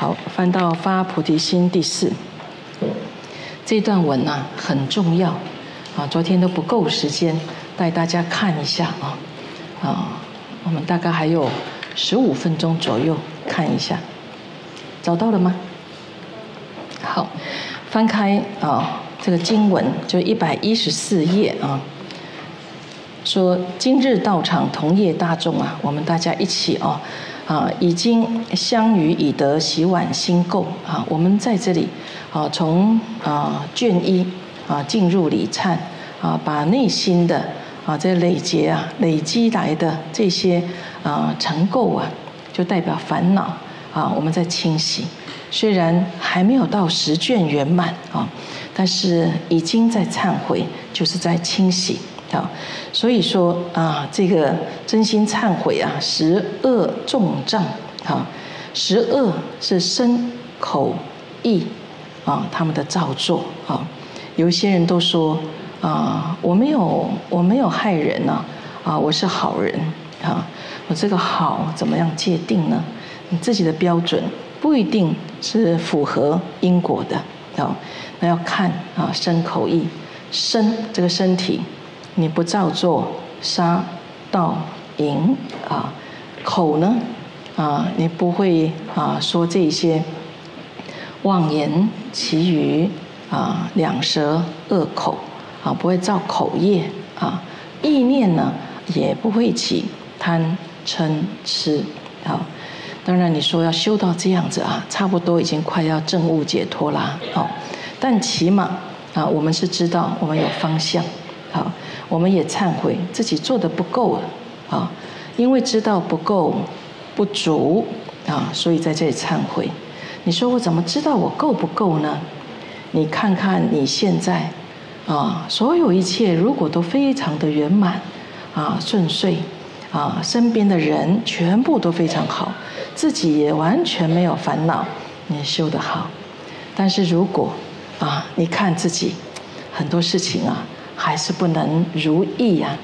好，翻到发菩提心第四这段文呢很重要啊，昨天都不够时间带大家看一下啊啊，我们大概还有十五分钟左右看一下，找到了吗？好，翻开啊这个经文就一百一十四页啊，说今日到场同业大众啊，我们大家一起哦。啊，已经相遇已得洗碗新垢啊！我们在这里啊，从啊卷一啊进入礼忏啊，把内心的啊这累劫啊累积来的这些啊尘垢啊，就代表烦恼啊，我们在清洗。虽然还没有到十卷圆满啊，但是已经在忏悔，就是在清洗。好，所以说啊，这个真心忏悔啊，十恶重障。好，十恶是身口意啊，他们的造作。啊，有一些人都说啊，我没有，我没有害人呢，啊，我是好人。啊，我这个好怎么样界定呢？你自己的标准不一定是符合因果的。好，那要看啊，身口意，身这个身体。你不造作杀盗淫啊，口呢啊，你不会啊说这些妄言其余啊两舌恶口啊，不会造口业啊，意念呢也不会起贪嗔痴啊。当然你说要修到这样子啊，差不多已经快要证悟解脱啦哦。但起码啊，我们是知道我们有方向好。我们也忏悔自己做的不够了啊，因为知道不够不足啊，所以在这里忏悔。你说我怎么知道我够不够呢？你看看你现在啊，所有一切如果都非常的圆满啊顺遂啊，身边的人全部都非常好，自己也完全没有烦恼，你修得好。但是如果啊，你看自己很多事情啊。还是不能如意呀，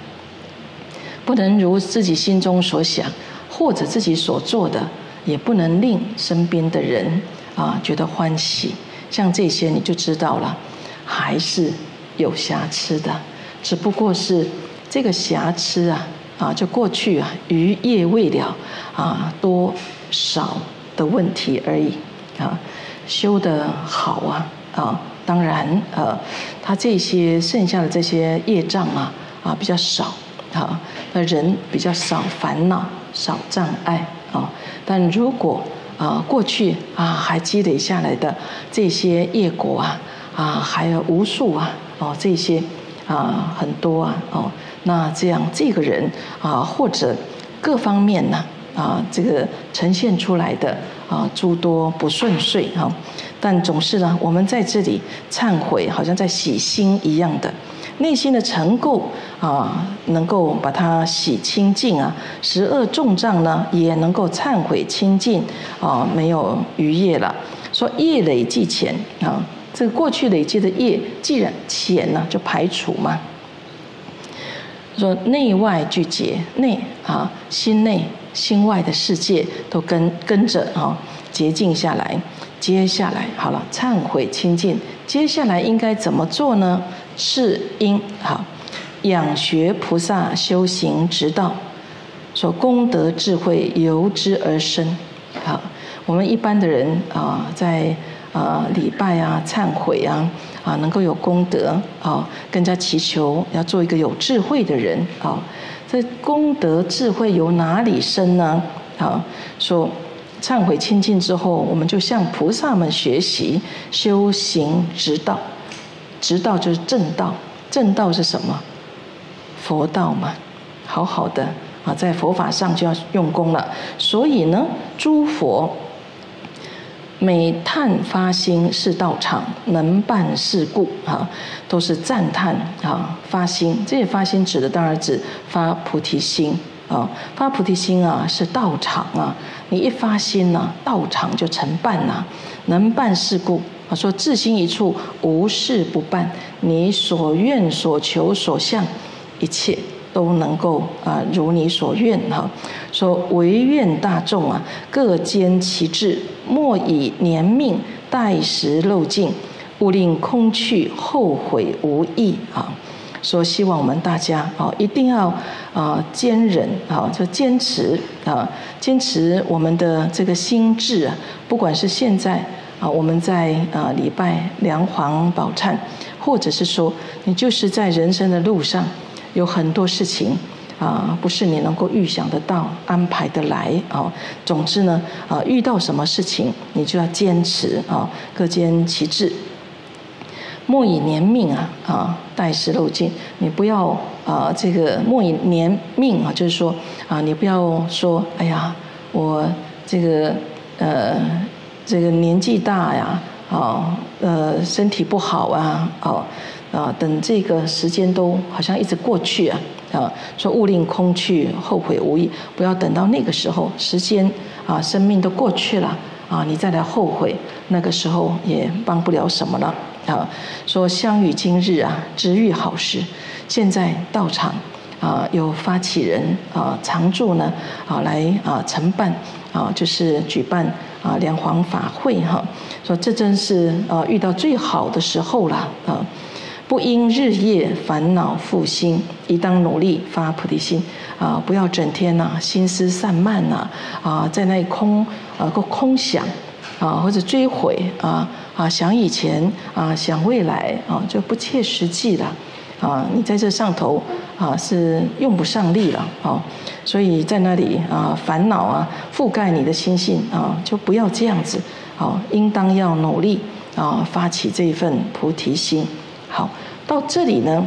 不能如自己心中所想，或者自己所做的，也不能令身边的人啊觉得欢喜。像这些你就知道了，还是有瑕疵的，只不过是这个瑕疵啊啊，就过去啊余业未了啊多少的问题而已啊，修得好啊啊。当然，呃，他这些剩下的这些业障啊，啊比较少，啊，那人比较少烦恼，少障碍啊。但如果啊过去啊还积累下来的这些业果啊，啊还有无数啊，哦这些啊很多啊，哦那这样这个人啊或者各方面呢啊这个呈现出来的啊诸多不顺遂哈。但总是呢，我们在这里忏悔，好像在洗心一样的，内心的尘垢啊，能够把它洗清净啊，十恶重障呢，也能够忏悔清净啊，没有余业了。说业累计浅啊，这个过去累积的业，既然浅呢，就排除嘛。说内外俱结，内啊，心内心外的世界都跟跟着啊，洁净下来。接下来好了，忏悔清净。接下来应该怎么做呢？是因好，养学菩萨修行之道，说功德智慧由之而生。好，我们一般的人啊，在啊礼拜啊、忏悔啊啊，能够有功德啊，更加祈求要做一个有智慧的人啊。这功德智慧由哪里生呢？好，说。忏悔清净之后，我们就向菩萨们学习修行之道。直道就是正道，正道是什么？佛道嘛。好好的啊，在佛法上就要用功了。所以呢，诸佛每叹发心是道场，能办事故啊，都是赞叹啊发心。这些发心指的当然指发菩提心。啊，发菩提心啊，是道场啊！你一发心呢，道场就成办呐，能办事故啊。说自心一处，无事不办。你所愿、所求、所向，一切都能够啊，如你所愿哈。说唯愿大众啊，各坚其志，莫以年命待时漏尽，勿令空去后悔无益啊！说希望我们大家啊，一定要啊坚忍啊，就坚持啊，坚持我们的这个心智啊，不管是现在啊，我们在啊礼拜梁皇宝忏，或者是说你就是在人生的路上有很多事情。啊，不是你能够预想得到、安排的来啊。总之呢，啊，遇到什么事情，你就要坚持啊，各坚其志。莫以年命啊，啊，待时漏尽。你不要啊，这个莫以年命啊，就是说啊，你不要说，哎呀，我这个呃，这个年纪大呀，啊，呃，身体不好啊，哦，啊，等这个时间都好像一直过去啊。啊，说勿令空去，后悔无益。不要等到那个时候，时间啊，生命都过去了啊，你再来后悔，那个时候也帮不了什么了啊。说相遇今日啊，知遇好事。现在到场啊，有发起人啊，常驻呢啊，来啊承办啊，就是举办啊两黄法会哈。说这真是啊，遇到最好的时候了啊。不应日夜烦恼负心，宜当努力发菩提心啊！不要整天呐心思散漫呐啊，在那空啊个空想啊，或者追悔啊啊想以前啊想未来啊，就不切实际了啊！你在这上头啊是用不上力了啊！所以在那里啊烦恼啊覆盖你的心性啊，就不要这样子啊！应当要努力啊，发起这一份菩提心。好，到这里呢，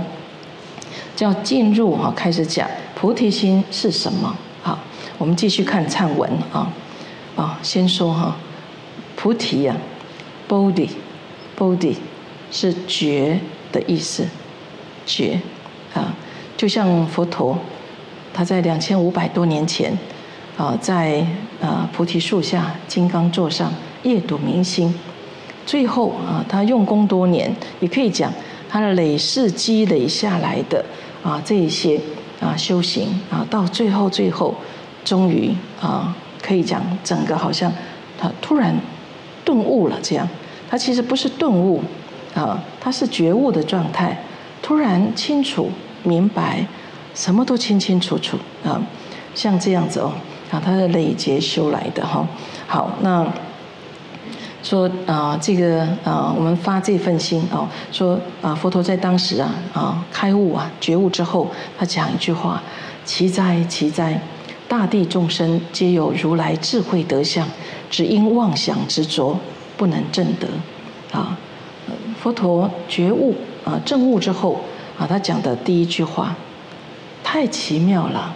就要进入哈，开始讲菩提心是什么。好，我们继续看忏文啊啊，先说哈，菩提呀，body，body 是觉的意思，觉啊，就像佛陀，他在两千五百多年前啊，在啊菩提树下金刚座上夜读明心，最后啊，他用功多年，也可以讲。他的累世积累下来的啊，这一些啊修行啊，到最后最后，终于啊，可以讲整个好像他突然顿悟了这样。他其实不是顿悟啊，他是觉悟的状态，突然清楚明白，什么都清清楚楚啊，像这样子哦啊，他的累劫修来的哈。好，那。说啊，这个啊，我们发这份心哦，说啊，佛陀在当时啊啊开悟啊觉悟之后，他讲一句话：奇哉奇哉，大地众生皆有如来智慧德相，只因妄想执着，不能证得。啊，佛陀觉悟啊证悟之后啊，他讲的第一句话太奇妙了。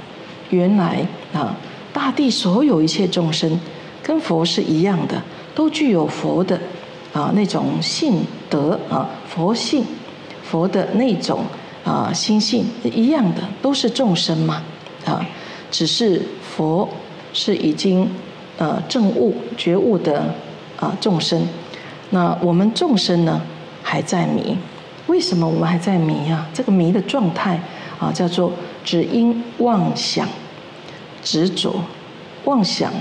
原来啊，大地所有一切众生跟佛是一样的。都具有佛的啊那种性德啊佛性，佛的那种啊心性一样的，都是众生嘛啊，只是佛是已经呃证悟觉悟的啊众生，那我们众生呢还在迷，为什么我们还在迷啊？这个迷的状态啊叫做只因妄想执着，妄想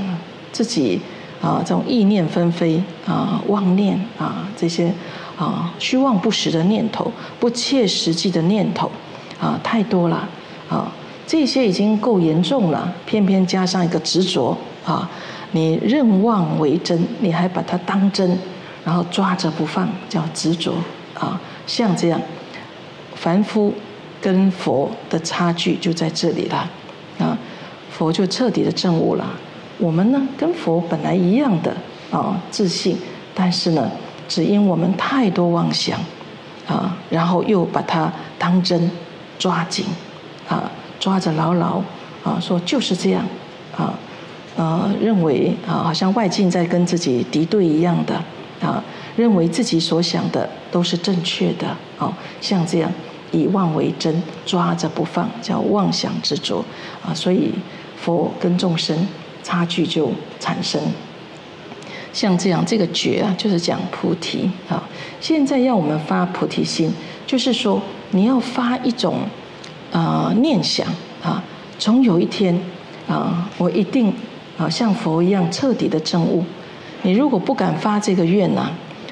自己。啊，这种意念纷飞啊，妄念啊，这些啊虚妄不实的念头，不切实际的念头啊，太多了啊。这些已经够严重了，偏偏加上一个执着啊，你认妄为真，你还把它当真，然后抓着不放，叫执着啊。像这样，凡夫跟佛的差距就在这里了啊。佛就彻底的证悟了。我们呢，跟佛本来一样的啊自信，但是呢，只因我们太多妄想啊，然后又把它当真抓紧啊，抓着牢牢啊，说就是这样啊，呃，认为啊，好像外境在跟自己敌对一样的啊，认为自己所想的都是正确的啊，像这样以妄为真，抓着不放，叫妄想执着啊，所以佛跟众生。差距就产生，像这样这个觉啊，就是讲菩提啊。现在要我们发菩提心，就是说你要发一种啊念想啊，总有一天啊，我一定啊像佛一样彻底的证悟。你如果不敢发这个愿呐，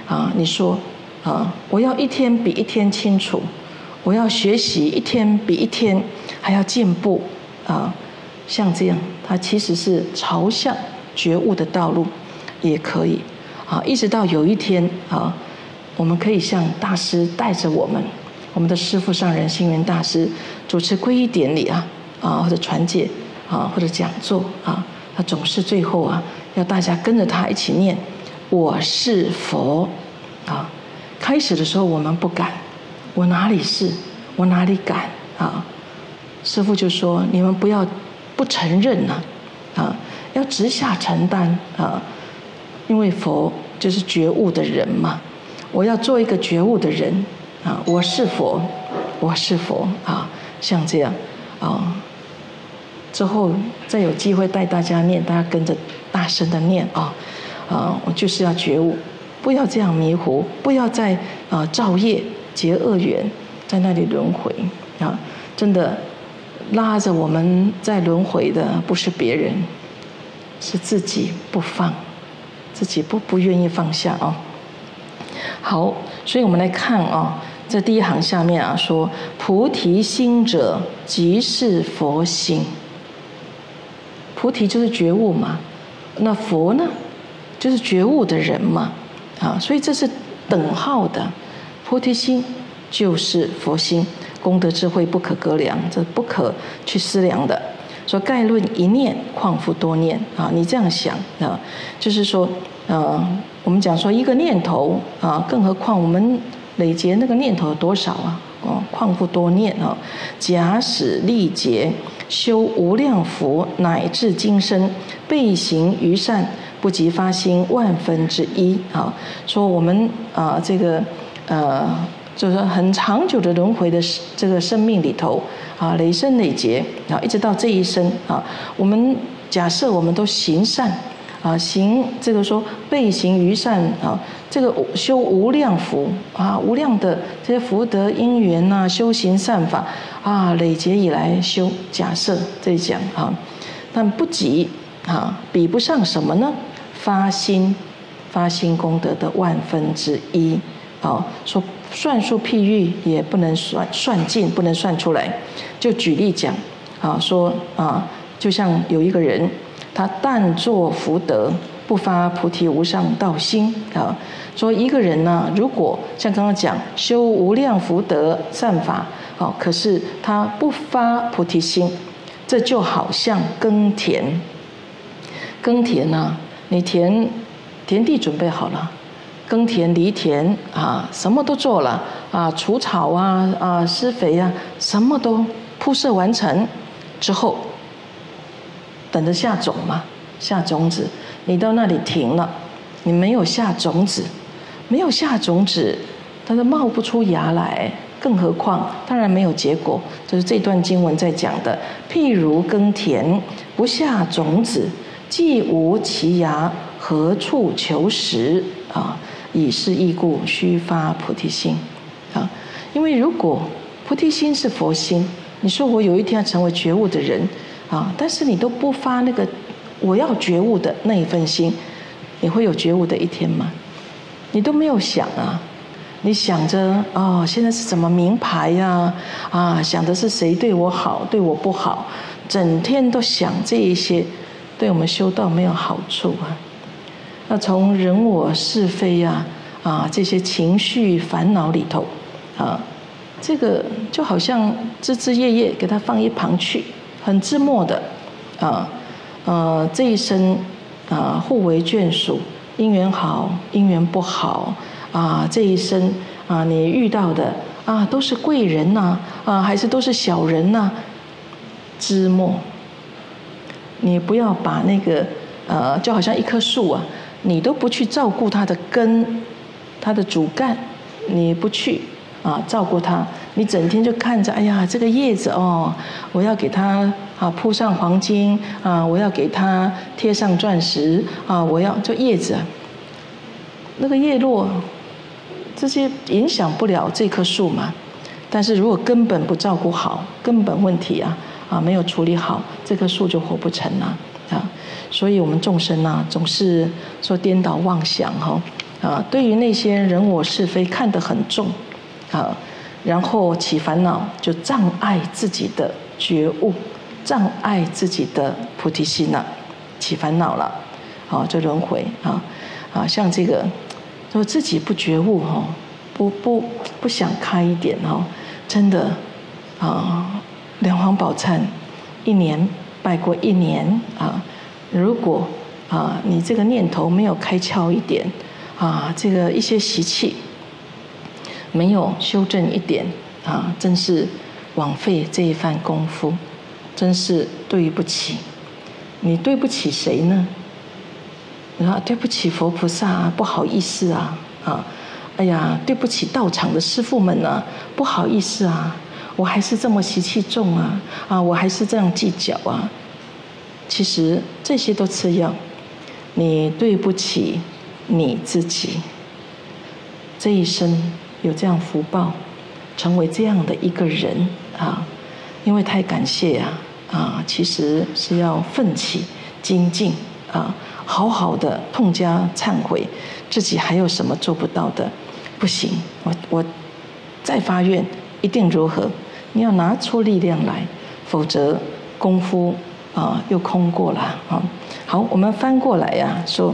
啊，你说啊，我要一天比一天清楚，我要学习一天比一天还要进步啊，像这样，它其实是朝向觉悟的道路，也可以啊，一直到有一天啊，我们可以像大师带着我们，我们的师父上人星云大师主持皈依典礼啊，啊或者传戒啊或者讲座啊，他总是最后啊。要大家跟着他一起念“我是佛”，啊！开始的时候我们不敢，我哪里是？我哪里敢？啊！师父就说：“你们不要不承认呐，啊！要直下承担啊！因为佛就是觉悟的人嘛，我要做一个觉悟的人啊！我是佛，我是佛啊！像这样啊！之后再有机会带大家念，大家跟着。”大声的念啊，啊，我就是要觉悟，不要这样迷糊，不要再啊造业结恶缘，在那里轮回啊！真的拉着我们在轮回的不是别人，是自己不放，自己不不愿意放下啊。好，所以我们来看啊，在第一行下面啊说，菩提心者即是佛心，菩提就是觉悟嘛。那佛呢，就是觉悟的人嘛，啊，所以这是等号的，菩提心就是佛心，功德智慧不可格量，这不可去思量的。说概论一念，况复多念啊？你这样想啊，就是说，呃，我们讲说一个念头啊，更何况我们累劫那个念头有多少啊？哦，况复多念啊！假使历劫修无量福，乃至今生。背行于善，不及发心万分之一啊！说我们啊，这个呃，就是说很长久的轮回的这个生命里头啊，累生累劫啊，一直到这一生啊，我们假设我们都行善啊，行这个说背行于善啊，这个修无量福啊，无量的这些福德因缘呐，修行善法啊，累劫以来修，假设这一讲啊，但不及。啊，比不上什么呢？发心，发心功德的万分之一。啊，说算术譬喻也不能算算尽，不能算出来。就举例讲，啊，说啊，就像有一个人，他但做福德，不发菩提无上道心。啊，说一个人呢，如果像刚刚讲修无量福德善法，好，可是他不发菩提心，这就好像耕田。耕田呢？你田田地准备好了，耕田犁田啊，什么都做了啊，除草啊啊，施肥啊，什么都铺设完成之后，等着下种嘛，下种子。你到那里停了，你没有下种子，没有下种子，它就冒不出芽来。更何况，当然没有结果。就是这段经文在讲的，譬如耕田不下种子。既无其芽，何处求实啊？以是义故，须发菩提心啊！因为如果菩提心是佛心，你说我有一天要成为觉悟的人啊，但是你都不发那个我要觉悟的那一份心，你会有觉悟的一天吗？你都没有想啊！你想着哦，现在是怎么名牌呀？啊，想的是谁对我好，对我不好，整天都想这一些。对我们修道没有好处啊！那从人我是非呀啊这些情绪烦恼里头啊，这个就好像枝枝叶叶给它放一旁去，很寂寞的啊呃这一生啊互为眷属，姻缘好姻缘不好啊这一生啊你遇到的啊都是贵人呐啊还是都是小人呐？寂寞。你不要把那个，呃，就好像一棵树啊，你都不去照顾它的根，它的主干，你不去啊照顾它，你整天就看着，哎呀，这个叶子哦，我要给它啊铺上黄金啊，我要给它贴上钻石啊，我要就叶子，那个叶落，这些影响不了这棵树嘛，但是如果根本不照顾好，根本问题啊。啊，没有处理好，这棵树就活不成了啊！所以我们众生啊，总是说颠倒妄想哈啊，对于那些人我是非看得很重啊，然后起烦恼就障碍自己的觉悟，障碍自己的菩提心了，起烦恼了，啊，就轮回啊啊，像这个说自己不觉悟哈，不不不想开一点哈，真的啊，两皇宝忏一年拜过一年啊。如果啊，你这个念头没有开窍一点，啊，这个一些习气没有修正一点，啊，真是枉费这一番功夫，真是对不起。你对不起谁呢？啊，对不起佛菩萨，不好意思啊，啊，哎呀，对不起道场的师傅们呢，不好意思啊，我还是这么习气重啊，啊，我还是这样计较啊。其实这些都次要，你对不起你自己。这一生有这样福报，成为这样的一个人啊，因为太感谢呀啊，其实是要奋起精进啊，好好的痛加忏悔，自己还有什么做不到的？不行，我我再发愿，一定如何？你要拿出力量来，否则功夫。啊，又空过了啊！好，我们翻过来呀，说，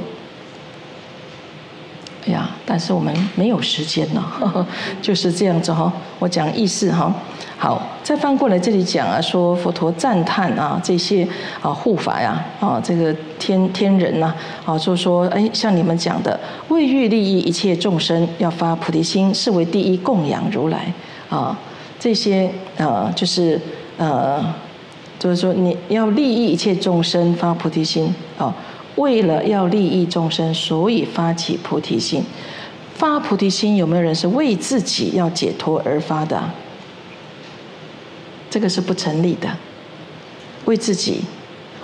呀，但是我们没有时间了，就是这样子哈。我讲意思哈。好，再翻过来这里讲啊，说佛陀赞叹啊这些啊护法呀啊这个天天人呐啊，就说哎，像你们讲的，为欲利益一切众生，要发菩提心，视为第一供养如来啊。这些呃，就是呃。就是说，你要利益一切众生，发菩提心啊！为了要利益众生，所以发起菩提心。发菩提心有没有人是为自己要解脱而发的？这个是不成立的。为自己，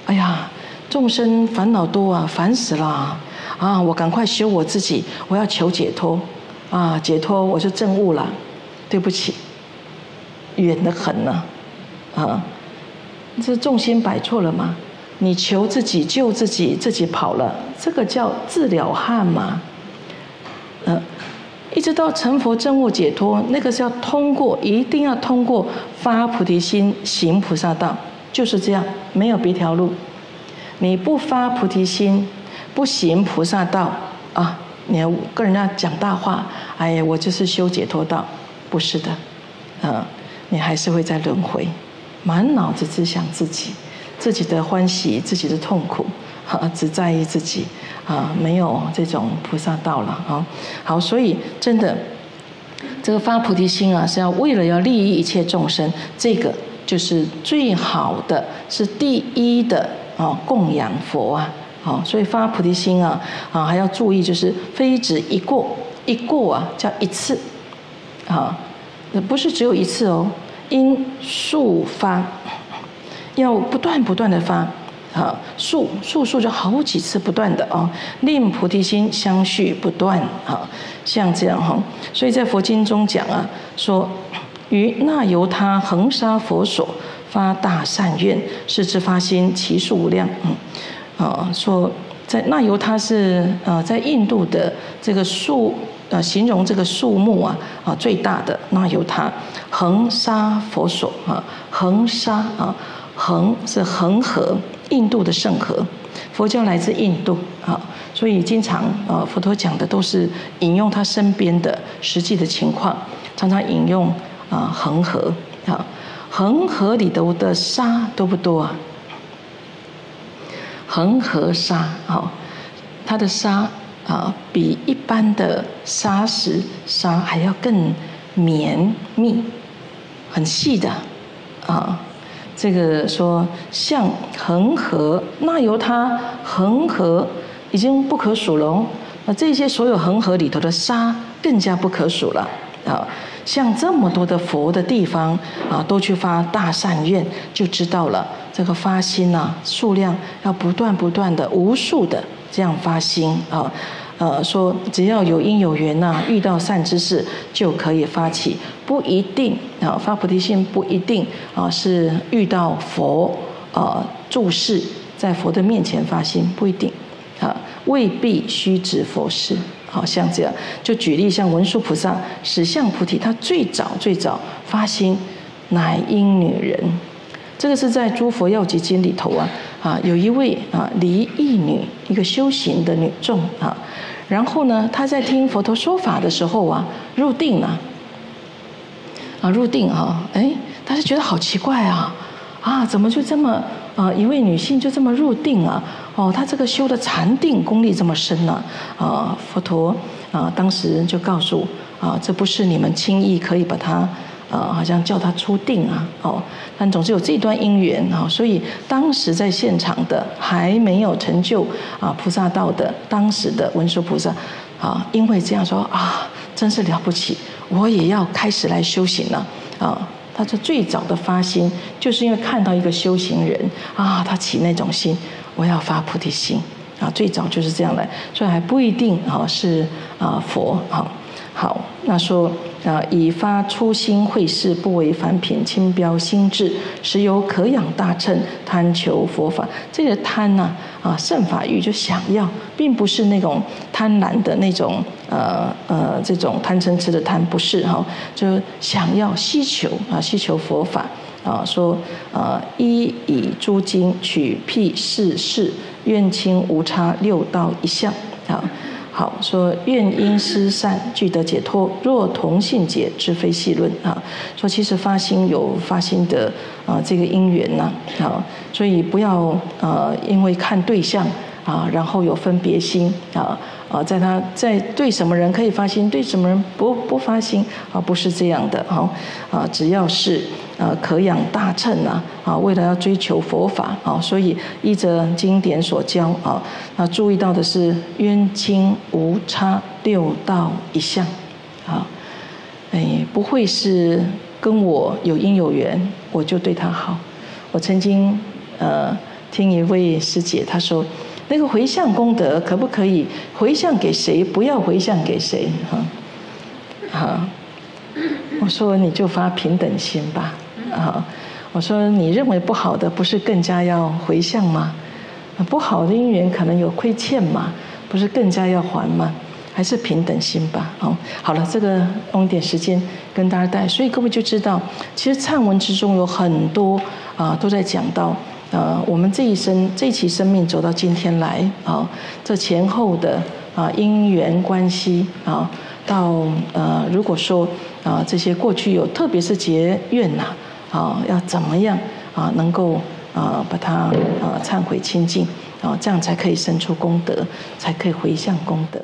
哎呀，众生烦恼多啊，烦死了啊！我赶快修我自己，我要求解脱啊！解脱我就证悟了。对不起，远得很呢，啊！这重心摆错了吗？你求自己救自己，自己跑了，这个叫自了汉吗？呃，一直到成佛证悟解脱，那个是要通过，一定要通过发菩提心，行菩萨道，就是这样，没有别条路。你不发菩提心，不行菩萨道啊，你要跟人家讲大话，哎呀，我就是修解脱道，不是的，嗯，你还是会在轮回。满脑子只想自己，自己的欢喜，自己的痛苦，啊，只在意自己，啊，没有这种菩萨道了啊。好，所以真的，这个发菩提心啊，是要为了要利益一切众生，这个就是最好的，是第一的啊，供养佛啊。好，所以发菩提心啊，啊，还要注意，就是非止一过，一过啊，叫一次，啊，那不是只有一次哦。因速发，要不断不断的发，啊，数数数就好几次不断的啊，令菩提心相续不断啊，像这样哈。所以在佛经中讲啊，说于那由他恒沙佛所发大善愿，是之发心其数无量。嗯，啊，说在那由他是呃在印度的这个树。呃，形容这个树木啊，啊，最大的那由它恒沙佛所啊，恒沙啊，恒是恒河，印度的圣河，佛教来自印度啊，所以经常啊，佛陀讲的都是引用他身边的实际的情况，常常引用啊恒河啊，恒河里头的沙多不多啊？恒河沙啊，它的沙。啊，比一般的砂石沙还要更绵密、很细的啊。这个说像恒河，那由它恒河已经不可数了。那这些所有恒河里头的沙更加不可数了啊。像这么多的佛的地方啊，都去发大善愿，就知道了这个发心呐，数量要不断不断的无数的。这样发心啊，呃，说只要有因有缘呐，遇到善知识就可以发起，不一定啊，发菩提心不一定啊，是遇到佛啊注释在佛的面前发心，不一定啊，未必须指佛事。好像这样，就举例像文殊菩萨、始相菩提，他最早最早发心，乃因女人。这个是在《诸佛要集经》里头啊，啊，有一位啊离异女，一个修行的女众啊，然后呢，她在听佛陀说法的时候啊，入定了，啊，入定啊，哎，她是觉得好奇怪啊，啊，怎么就这么啊，一位女性就这么入定啊？哦，她这个修的禅定功力这么深呢？啊，佛陀啊，当时就告诉啊，这不是你们轻易可以把它。啊，好像叫他出定啊，哦，但总是有这段因缘啊，所以当时在现场的还没有成就啊菩萨道的当时的文殊菩萨啊，因为这样说啊，真是了不起，我也要开始来修行了啊。他说最早的发心，就是因为看到一个修行人啊，他起那种心，我要发菩提心啊，最早就是这样来，所以还不一定啊是啊佛啊。好，那说。啊！以发初心会事，不为凡品，清标心智，实有可养大乘，贪求佛法。这个贪呢，啊，圣法欲就想要，并不是那种贪婪的那种，呃呃，这种贪嗔痴的贪，不是哈，就想要希求啊，希求佛法啊。说呃，一以诸经取辟世事，愿清无差六道一项啊。好说，愿因施善具得解脱。若同性解，知非细论啊。说其实发心有发心的啊，这个因缘呐好，所以不要呃，因为看对象啊，然后有分别心啊啊，在他在对什么人可以发心，对什么人不不发心啊，不是这样的啊啊，只要是。啊，可养大乘啊，啊，为了要追求佛法啊，所以依着经典所教啊，啊，注意到的是冤亲无差六道一向，啊，哎，不会是跟我有因有缘，我就对他好。我曾经呃听一位师姐她说，那个回向功德可不可以回向给谁，不要回向给谁？哈，好，我说你就发平等心吧。啊，我说你认为不好的，不是更加要回向吗？不好的因缘可能有亏欠嘛，不是更加要还吗？还是平等心吧。哦，好了，这个用一点时间跟大家带，所以各位就知道，其实忏文之中有很多啊，都在讲到呃，我们这一生这一期生命走到今天来啊，这前后的啊因缘关系啊，到呃，如果说啊这些过去有，特别是结怨呐。啊，要怎么样啊？能够啊，把它啊忏悔清净啊，这样才可以生出功德，才可以回向功德。